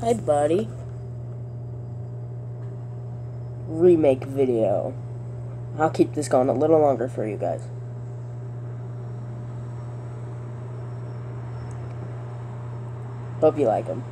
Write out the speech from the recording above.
Hi, buddy. Remake video. I'll keep this going a little longer for you guys. Hope you like them.